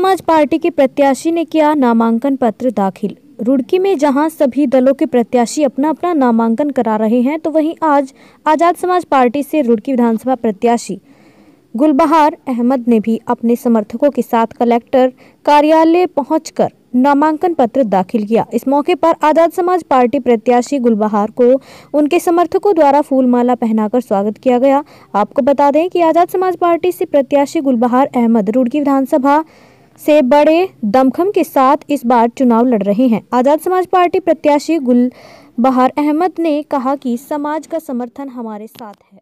समाज पार्टी के प्रत्याशी ने किया नामांकन पत्र दाखिल। रुड़की में जहाँ सभी दलों के प्रत्याशी अपना अपना नामांकन करा रहे हैं तो वहीं आज आज़ाद समाज पार्टी से रुड़की विधानसभा प्रत्याशी गुलबहार अहमद ने भी अपने समर्थकों के साथ कलेक्टर कार्यालय पहुंचकर नामांकन पत्र दाखिल किया। इस मौके पर आज़ाद समाज पार्टी प्रत्याशी गुलबहार को उनके समर्थकों द्वारा फूलमाला पहनाकर स्वागत किया गया। आपको बता दें कि आज़ाद समाज पार्टी से प्रत्याशी गुलबहार अहमद रुड़की विधानसभा से बड़े दमखम के साथ इस बार चुनाव लड़ रहे हैं। आज़ाद समाज पार्टी प्रत्याशी गुल बहार अहमद ने कहा कि समाज का समर्थन हमारे साथ है।